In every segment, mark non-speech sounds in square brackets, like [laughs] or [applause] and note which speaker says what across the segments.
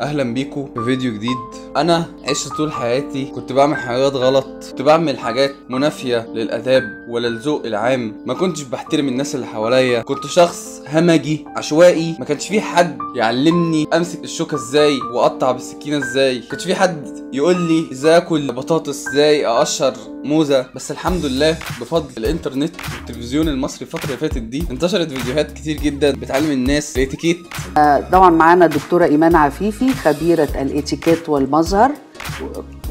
Speaker 1: أهلا بيكم في فيديو جديد. أنا عشت طول حياتي كنت بعمل حاجات غلط. كنت بعمل حاجات منافية للآداب وللذوق العام. ما كنتش بحترم الناس اللي حواليا. كنت شخص همجي عشوائي. ما كانش في حد يعلمني أمسك الشوكة إزاي وأقطع بالسكينة إزاي. ما كانش في حد يقول لي إزاي آكل بطاطس إزاي أقشر موزة. بس الحمد لله بفضل الإنترنت والتلفزيون المصري الفترة اللي فاتت دي انتشرت فيديوهات كتير جدا بتعلم الناس الإتيكيت.
Speaker 2: طبعا معانا الدكتورة إيمان عفيفي. خبيرة الإتيكيت والمظهر.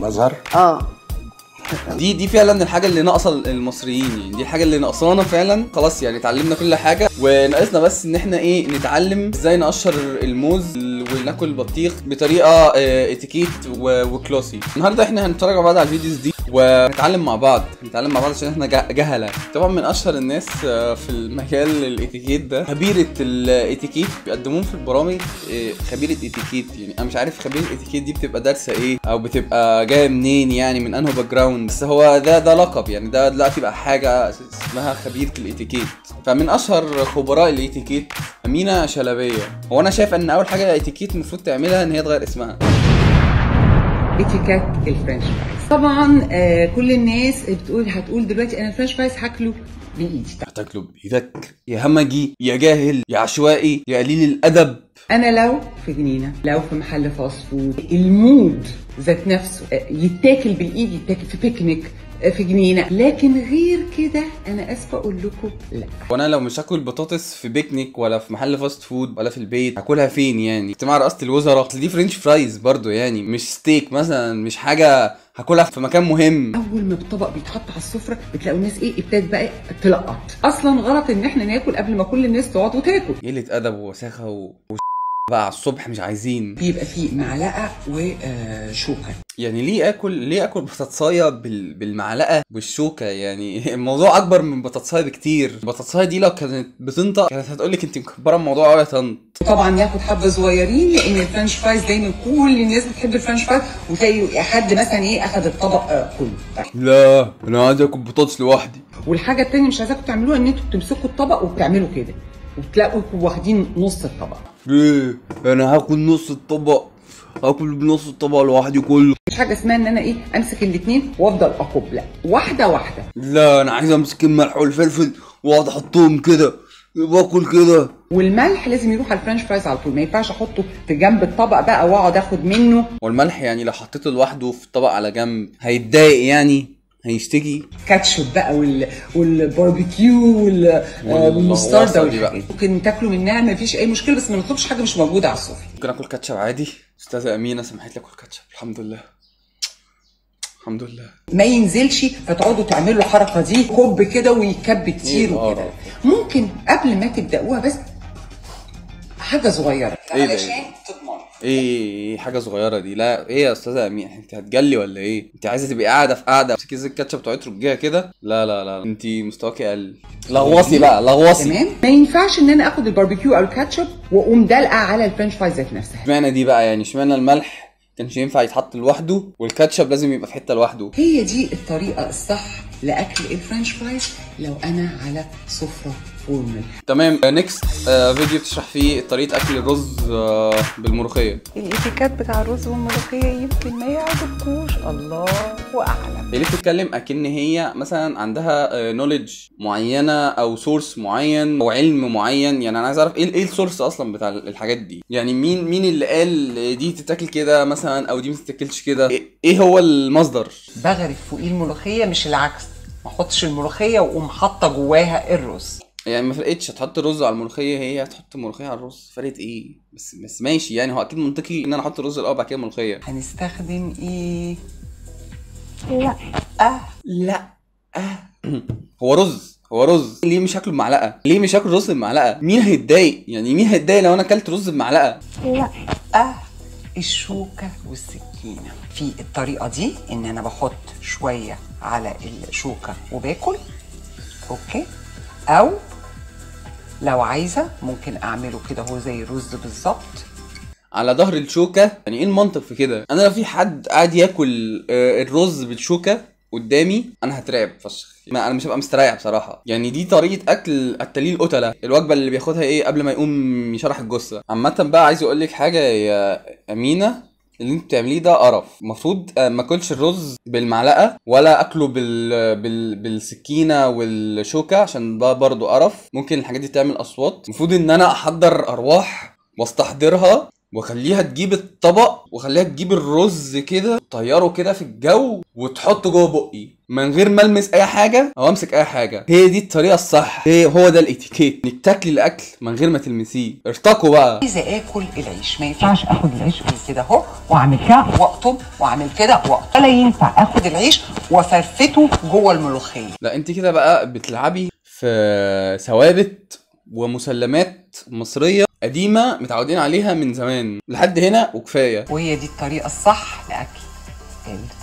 Speaker 3: مظهر؟
Speaker 2: آه.
Speaker 1: دي دي فعلا الحاجة اللي ناقصة المصريين يعني دي الحاجة اللي ناقصانا فعلا. خلاص يعني اتعلمنا كل حاجة. وناقصنا بس إن إحنا إيه نتعلم إزاي نقشر الموز وناكل البطيخ بطريقة آه إتيكيت و classy. النهارده إحنا هنتفرج مع بعض على ال videos دي. ونتعلم مع بعض نتعلم مع بعض عشان إحنا جه- جهلة. طبعا من أشهر الناس آه، في المجال الإتيكيت ده خبيرة الإتيكيت بيقدموهم في البرامج آه، خبيرة إتيكيت. يعني أنا مش عارف خبيرة الإتيكيت دي بتبقى دارسة إيه أو بتبقى جاية منين يعني من انهو background بس هو ده ده لقب. يعني ده دلوقتي بقى حاجة اسمها خبيرة الإتيكيت. فمن أشهر خبراء الإتيكيت أمينة شلباية. هو أنا شايف إن أول حاجة الاتيكيت المفروض تعملها إن هي تغير اسمها.
Speaker 4: اتيكيت ال french fries. طبعا آه كل الناس بتقول هتقول دلوقتي أنا ال french fries هاكله بايدي
Speaker 1: هتاكله بايدك يا همجي يا جاهل يا عشوائي يا قليل الأدب.
Speaker 4: أنا لو في جنينة لو في محل fast food ال food ذات نفسه آه، يتاكل بالإيد يتاكل في بيكنيك في جنينة. لكن غير كده أنا آسفة أقول لكم لا.
Speaker 1: وأنا لو مش هاكل بطاطس في بيكنيك ولا في محل fast food ولا في البيت هاكلها فين يعني؟ اجتماع رئاسة الوزراء. دي french fries برضو يعني مش ستيك مثلا مش حاجة هاكلها في مكان مهم.
Speaker 4: أول ما الطبق بيتحط على السفرة بتلاقوا الناس إيه ابتدت بقى تلقط. أصلا غلط إن إحنا ناكل قبل ما كل الناس تقعد وتاكل.
Speaker 1: قلة أدب ووساخة و... بقى على الصبح مش عايزين.
Speaker 4: بيبقى فيه معلقة وشوكه
Speaker 1: يعني ليه آكل ليه آكل بطاطساية بال... بالمعلقة والشوكة؟ يعني [laughs] الموضوع أكبر من بطاطساية بكتير. البطاطسايه دي لو كانت بتنطق كانت هتقول لك انت مكبرة الموضوع قوي يا طنط.
Speaker 4: طبعا ياخد حبة صغيرين لأن الفرنش فرايز دايما كل الناس بتحب ال french fries وتلاقي حد مثلا إيه أخد الطبق آه، كله.
Speaker 1: لا أنا عايز آكل بطاطس لوحدي.
Speaker 4: والحاجة التانية مش عايزاكم تعملوها إن أنتوا بتمسكوا الطبق وبتعملوا كده. وتلاقوا واخدين نص الطبق.
Speaker 1: ليه أنا هاكل نص الطبق. هاكل بنص الطبق لوحدي كله.
Speaker 4: مش حاجة اسمها إن أنا إيه أمسك الاثنين وأفضل أكب. لا واحدة واحدة.
Speaker 1: لا أنا عايز أمسك الملح والفلفل وأقعد أحطهم كده. باكل كده.
Speaker 4: والملح لازم يروح على الفرنش فرايز على طول. ما ينفعش أحطه في جنب الطبق بقى وأقعد آخد منه.
Speaker 1: والملح يعني لو حطيته لوحده في الطبق على جنب هيتضايق يعني؟ هيشتكي.
Speaker 4: كاتشب بقى وال... والباربيكيو وال... آه،
Speaker 1: والمستردة دي.
Speaker 4: ممكن تاكلوا منها ما فيش أي مشكلة بس ما نطلبش حاجة مش موجودة على السفره
Speaker 1: ممكن آكل كاتشب عادي. أستاذة أمينة سمحت لي آكل كاتشب. الحمد لله. الحمد لله.
Speaker 4: ما ينزلش فتقعدوا تعملوا الحركة دي كب كده ويكب كتير
Speaker 1: إيه
Speaker 4: وكده؟ ممكن قبل ما تبدأوها بس حاجة صغيرة.
Speaker 1: إيه؟
Speaker 4: علشان
Speaker 1: إيه حاجة صغيرة دي. لا إيه يا أستاذة أمينة أنت هتجلي ولا إيه؟ أنت عايزة تبقي قاعدة في قاعدة تمسكي زي الكاتشب تقعدي ترجيها كده؟ لا لا لا أنت مستواكي أقل لغوصي بقى لغوصي.
Speaker 4: تمام؟ ما ينفعش إن أنا آخد الباربيكيو أو الكاتشب وأقوم دلقة على ال french fries ذات نفسها.
Speaker 1: اشمعنى دي بقى يعني؟ اشمعنى الملح؟ كانش ينفع يتحط لوحده والكاتشب لازم يبقى في حتة لوحده.
Speaker 4: هي دي الطريقة الصح لأكل ال french fries لو أنا على سفرة. formal
Speaker 1: تمام next video بتشرح فيه طريقة أكل الرز آه، بالملوخية.
Speaker 2: الاتيكيت بتاع الرز والملوخية يمكن ما يعجبكوش. الله
Speaker 1: أعلم. ليه بتتكلم أكن هي مثلا عندها knowledge معينة أو source معين أو علم معين. يعني أنا عايز أعرف إيه إيه ال source أصلا بتاع الحاجات دي؟ يعني مين مين اللي قال دي تتاكل كده مثلا أو دي ما تتاكلش كده؟ إيه إيه هو المصدر؟
Speaker 5: بغرف فوقيه الملوخية مش العكس. ما أحطش الملوخية وأقوم حاطة جواها الرز.
Speaker 1: يعني ما فرقتش هتحط رز على الملوخية هي هتحط ملوخية على الرز فرقت إيه؟ بس بس ماشي يعني هو أكيد منطقي إن أنا أحط الرز الأول بعد كده الملوخيه
Speaker 5: هنستخدم إيه؟
Speaker 2: لا.
Speaker 5: آه.
Speaker 1: لا. هو رز هو رز. ليه مش هاكله بمعلقة؟ ليه مش هاكل رز بمعلقة؟ مين هيتضايق؟ يعني مين هيتضايق لو أنا أكلت رز بمعلقة؟
Speaker 2: لا.
Speaker 5: آه. الشوكة والسكينة. في الطريقة دي إن أنا بحط شوية على الشوكة وباكل أوكي؟ أو لو عايزة ممكن أعمله كده هو زي الرز بالظبط.
Speaker 1: على ظهر الشوكة يعني إيه المنطق في كده؟ أنا لو في حد قاعد ياكل آه، الرز بالشوكة قدامي أنا هترعب فشخ. ما أنا مش هبقى مستريح بصراحة. يعني دي طريقة أكل التليل القتله الوجبة اللي بياخدها إيه قبل ما يقوم يشرح الجثة. عامة بقى عايز أقول لك حاجة يا أمينة. اللي انت بتعمليه ده قرف. المفروض آه، ما اكلش الرز بالمعلقة ولا اكله بال... بال... بالسكينة والشوكة عشان ده برضو قرف. ممكن الحاجات دي تعمل أصوات. المفروض إن أنا أحضر أرواح وأستحضرها. واخليها تجيب الطبق واخليها تجيب الرز كده طيره كده في الجو وتحطه جوه بقي. من غير ما المس أي حاجة أو أمسك أي حاجة. هي دي الطريقة الصح. هي هو ده الاتيكيت. إنك تاكلي الأكل من غير ما تلمسيه. ارتقوا بقى.
Speaker 5: عايزة آكل العيش ما ينفعش آخد العيش كده. اهو وأعمل كده واقطم وأعمل كده واقطم ولا ينفع آخد العيش وأفرفته جوه الملوخية.
Speaker 1: لا انت كده بقى بتلعبي في ثوابت ومسلمات مصرية قديمة متعودين عليها من زمان لحد هنا وكفاية.
Speaker 5: وهي دي الطريقة الصح لأكل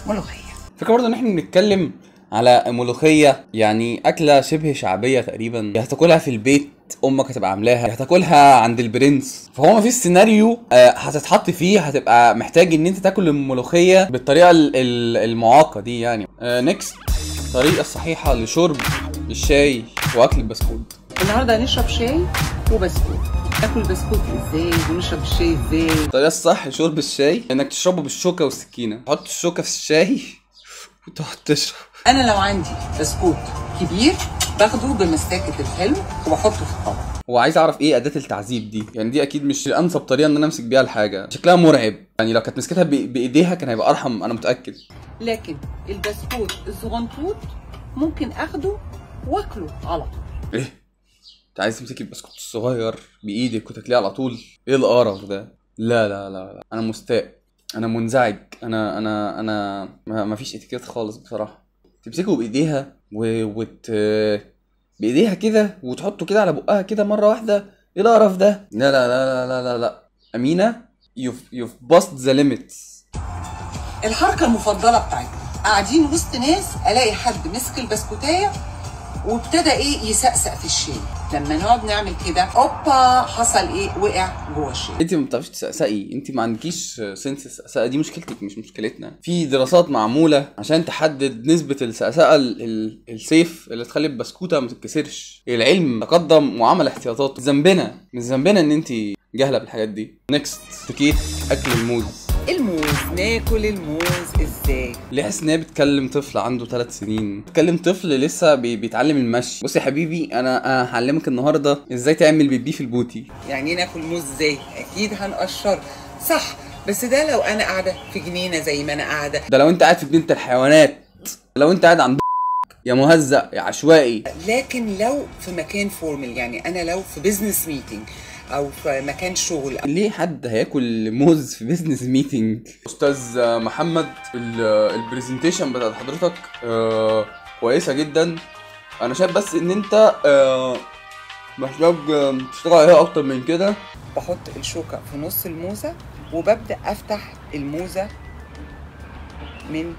Speaker 5: الملوخية.
Speaker 1: فكرة برضه إن إحنا بنتكلم على ملوخية يعني أكلة شبه شعبية تقريبا. يا هتاكلها في البيت أمك هتبقى عاملاها. يا هتاكلها عند البرنس. فهو مفيش سيناريو آه، هتتحط فيه هتبقى محتاج إن أنت تاكل الملوخية بالطريقة ال- ال- المعاقة دي يعني. next الطريقة الصحيحة لشرب الشاي وأكل البسكوت.
Speaker 4: النهارده هنشرب شاي وبسكوت. ناكل بسكوت إزاي؟ ونشرب الشاي إزاي؟
Speaker 1: الطريقة الصح لشرب الشاي؟ إنك تشربه بالشوكة والسكينة. تحط الشوكة في الشاي [laughs] وتقعد تشرب.
Speaker 5: أنا لو عندي بسكوت كبير باخده بمساكة الحلو وبحطه في الطبق.
Speaker 1: وعايز أعرف إيه أداة التعذيب دي؟ يعني دي أكيد مش انسب طريقة إن أنا أمسك بيها الحاجة. شكلها مرعب. يعني لو كانت مسكتها بإيديها كان هيبقى أرحم أنا متأكد.
Speaker 4: لكن البسكوت الصغنطوط ممكن آخده وأكله على طول.
Speaker 1: إيه؟ انت عايز تمسكي البسكوت الصغير بايدك وتاكليه على طول؟ إيه القرف ده؟ لا لا لا, لا. أنا مستاء. أنا منزعج. أنا أنا أنا ما فيش اتيكيت خالص بصراحة. تمسكه بإيديها و... وت بإيديها كده وتحطه كده على بقها كده مرة واحدة. إيه القرف ده؟ لا لا لا لا لا لا. أمينة you've you've bust the limits.
Speaker 5: الحركة المفضلة بتاعتي قاعدين وسط ناس ألاقي حد مسك البسكوتاية وابتدى إيه؟ يسقسق في الشاي لما نقعد نعمل كده أوبا حصل إيه؟ وقع جوه الشاي
Speaker 1: انت ما بتعرفيش تسقسقي انت ما عندكيش sense السقسقه دي مشكلتك مش مشكلتنا. في دراسات معمولة عشان تحدد نسبة السقسقه ال- ال- الـ safe اللي تخلي البسكوتة ما تتكسرش. العلم تقدم وعمل احتياطات. ذنبنا مش ذنبنا إن انت جاهلة بالحاجات دي. next إتيكيت أكل الموز.
Speaker 4: الموز ناكل الموز إزاي؟
Speaker 1: ليه إن هي بتكلم طفل عنده ثلاث سنين؟ بتكلم طفل لسه بي... بيتعلم المشي. بص يا حبيبي أنا هعلمك النهارده إزاي تعمل بيبي في ال potty.
Speaker 4: يعني إيه ناكل موز إزاي؟ أكيد هنقشر. صح بس ده لو أنا قاعدة في جنينة زي ما أنا قاعدة.
Speaker 1: ده لو أنت قاعد في جنينة الحيوانات. لو أنت قاعد عند [laughs] يا مهزأ يا عشوائي.
Speaker 4: لكن لو في مكان formal يعني أنا لو في business meeting أو في مكان شغل.
Speaker 1: ليه حد هياكل موز في business meeting أستاذ محمد ال- ال presentation بتاعت حضرتك آه، كويسة جدا. أنا شايف بس إن أنت آه، محتاج آه، تشتغل عليها أكتر من كده.
Speaker 4: بحط الشوكة في نص الموزة وببدأ أفتح الموزة من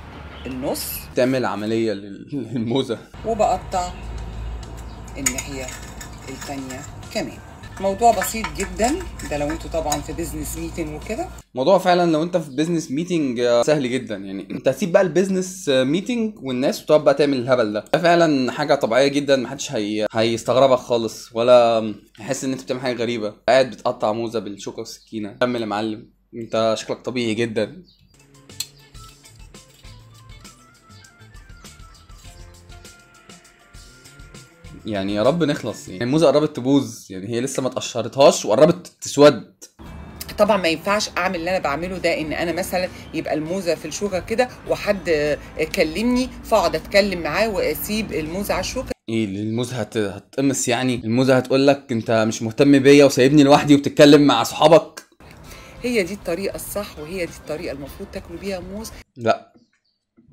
Speaker 4: النص.
Speaker 1: تعمل عملية لل- للموزة.
Speaker 4: وبقطع الناحية التانية كمان. موضوع بسيط جدا ده لو أنتوا طبعا في business meeting وكده.
Speaker 1: موضوع فعلا لو انت في business meeting سهل جدا. يعني انت هتسيب بقى ال business meeting والناس وتقعد بقى تعمل الهبل ده. ده فعلا حاجة طبيعية جدا محدش هي... هيستغربك خالص ولا يحس إن انت بتعمل حاجة غريبة. قاعد بتقطع موزة بالشوكة والسكينة. كمل يا معلم انت شكلك طبيعي جدا. يعني يا رب نخلص يعني. الموزه قربت تبوظ يعني هي لسه ما اتقشرتهاش وقربت تسود.
Speaker 4: طبعا ما ينفعش أعمل اللي أنا بعمله ده إن أنا مثلا يبقى الموزة في الشوكة كده وحد كلمني فأقعد أتكلم معاه وأسيب الموزة على الشوكة.
Speaker 1: إيه الموزة هت... هتقمص يعني؟ الموزة هتقول لك أنت مش مهتم بيا وسايبني لوحدي وبتتكلم مع صحابك
Speaker 4: هي دي الطريقة الصح وهي دي الطريقة المفروض تاكلوا بيها موز؟
Speaker 1: لا.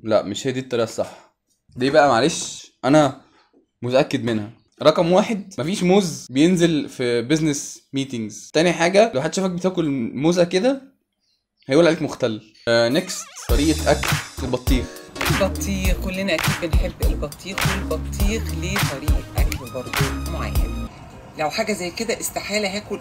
Speaker 1: لا مش هي دي الطريقة الصح. دي بقى؟ معلش. أنا متأكد منها. رقم واحد مفيش موز بينزل في business meetings تاني حاجة لو حد شافك بتاكل موزة كده هيقول عليك مختل. next طريقة أكل البطيخ.
Speaker 4: البطيخ كلنا أكيد بنحب البطيخ والبطيخ ليه طريقة أكل برضه معينه لو حاجة زي كده استحالة هاكل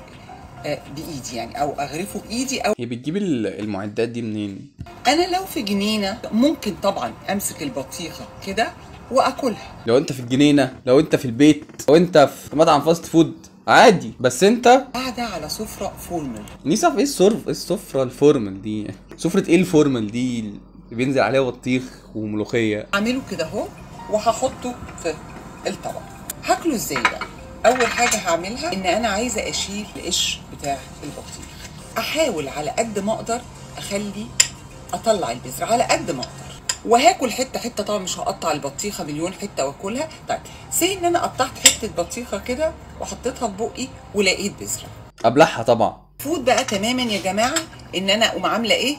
Speaker 4: آه، بإيدي يعني أو أغرفه بإيدي أو
Speaker 1: هي بتجيب ال- المعدات دي منين؟
Speaker 4: أنا لو في جنينة ممكن طبعا أمسك البطيخة كده وأكلها.
Speaker 1: لو أنت في الجنينة لو أنت في البيت لو أنت في مطعم fast food عادي. بس أنت
Speaker 4: قاعدة على سفرة formal
Speaker 1: نيسا إيه السرف إيه السفرة الفورمال دي؟ سفرة إيه الفورمال دي؟ اللي بينزل عليها بطيخ وملوخية.
Speaker 4: أعمله كده أهو وهحطه في الطبق. هاكله إزاي بقى؟ أول حاجة هعملها إن أنا عايزة أشيل القش بتاع البطيخ. أحاول على قد ما أقدر أخلي أطلع البذر على قد ما أقدر. وهاكل حتة حتة طبعا مش هقطع البطيخة مليون حتة وأكلها. طيب سي إن أنا قطعت حتة بطيخة كده وحطيتها في بقي ولقيت بذرة.
Speaker 1: أبلعها طبعا.
Speaker 4: مرفوض بقى تماما يا جماعة إن أنا أقوم عاملة إيه؟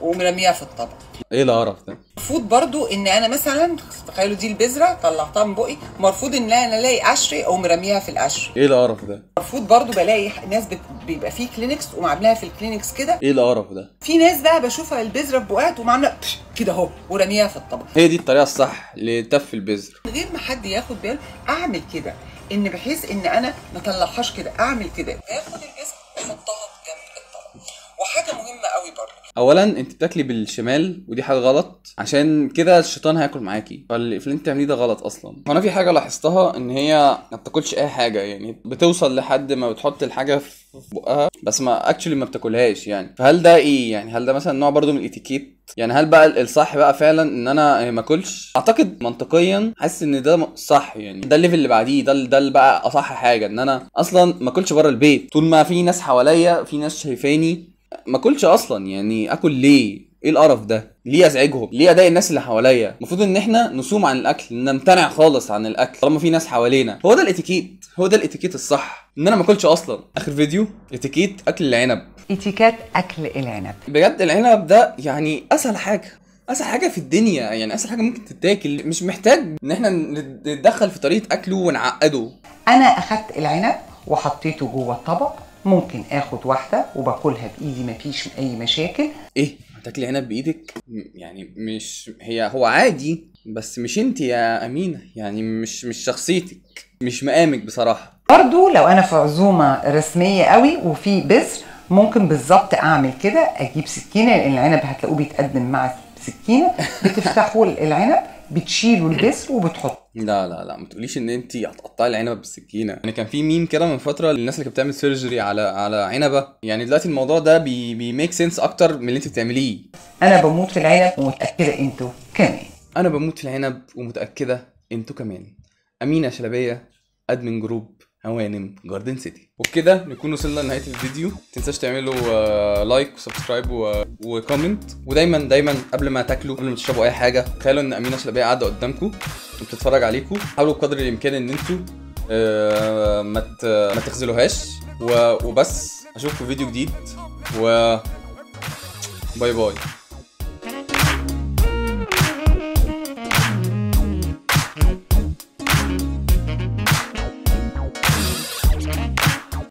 Speaker 4: ومرميها في الطبق.
Speaker 1: إيه القرف ده؟
Speaker 4: مرفوض برضو إن أنا مثلا تخيلوا دي البذرة طلعتها من بقي مرفوض إن أنا ألاقي قشر أو مرميها في القشر.
Speaker 1: إيه القرف ده؟
Speaker 4: مرفوض برضو بلاقي ناس بت- بيبقى فيه كلينكس تقوم عاملاها في الكلينكس كده.
Speaker 1: إيه القرف ده؟
Speaker 4: في ناس بقى بشوفها البذرة في بقها تقوم عاملة بش كده أهو ورميها في الطبق.
Speaker 1: هي دي الطريقة الصح لتف البذر.
Speaker 4: من غير ما حد ياخد باله أعمل كده إن بحيث إن أنا ما اطلعهاش كده أعمل كده. اخد البذره واحطها جنب الطبق. وحاجة مهمة قوي برضو
Speaker 1: اولا أنت بتاكلي بالشمال ودي حاجة غلط عشان كده الشيطان هياكل معاكي. فاللي اللي انت بتعمليه ده غلط أصلا. وأنا في حاجة لاحظتها إن هي ما بتاكلش أي حاجة يعني بتوصل لحد ما بتحط الحاجة في بقها بس ما actually ما بتاكلهاش يعني. فهل ده إيه يعني؟ هل ده مثلا نوع برضو من الإتيكيت؟ يعني هل بقى الصح بقى فعلا إن أنا ما أكلش؟ أعتقد منطقيا حاسس إن ده صح يعني. ده ال level اللي بعديه ده ده بقى أصح حاجة إن أنا أصلا ما أكلش بره البيت. طول ما في ناس حواليا في ناس شايفاني ما اكلش أصلا يعني اكل ليه؟ إيه القرف ده؟ ليه ازعجهم؟ ليه اضايق الناس اللي حواليا؟ المفروض إن إحنا نصوم عن الأكل نمتنع خالص عن الأكل طالما في ناس حوالينا. هو ده الاتيكيت هو ده الاتيكيت الصح إن أنا ما اكلش أصلا. آخر فيديو اتيكيت أكل العنب.
Speaker 6: اتيكات أكل العنب.
Speaker 1: بجد العنب ده يعني أسهل حاجة أسهل حاجة في الدنيا يعني أسهل حاجة ممكن تتاكل. مش محتاج إن إحنا نتدخل في طريقة أكله ونعقده.
Speaker 4: أنا أخدت العنب وحطيته جوه الطبق ممكن آخد واحدة وباكلها بإيدي مفيش أي مشاكل.
Speaker 1: إيه هتاكلي عنب بإيدك؟ يعني مش هي هو عادي بس مش انت يا أمينة يعني مش مش شخصيتك مش مقامك بصراحة.
Speaker 4: برضو لو أنا في عزومة رسمية قوي وفي بذر ممكن بالظبط أعمل كده أجيب سكينة لأن العنب هتلاقوه بيتقدم مع سكينه بتفتحوا العنب بتشيلوا البذر وبتحطوا
Speaker 1: لا لا لا ما تقوليش إن انت هتقطعي العنب بالسكينة. يعني كان في ميم كده من فترة للناس اللي كانت بتعمل surgery على على عنبة. يعني دلوقتي الموضوع ده بي بي make sense أكتر من اللي انت بتعمليه.
Speaker 4: أنا بموت في العنب ومتأكدة أنتوا كمان.
Speaker 1: أنا بموت في العنب ومتأكدة أنتوا كمان. أمينة شلباية admin group هوانم جاردن سيتي وبكده نكون وصلنا لنهاية الفيديو. متنساش تعملوا آه، like و subscribe و comment ودايما دايما قبل ما تاكلوا قبل ما تشربوا أي حاجة تخيلوا إن أمينة شلباية قاعدة قدامكم وبتتفرج عليكم. حاولوا بقدر الإمكان إن أنتوا آه، ما ما تخذلوهاش. وبس. أشوفكم في فيديو جديد. و bye bye.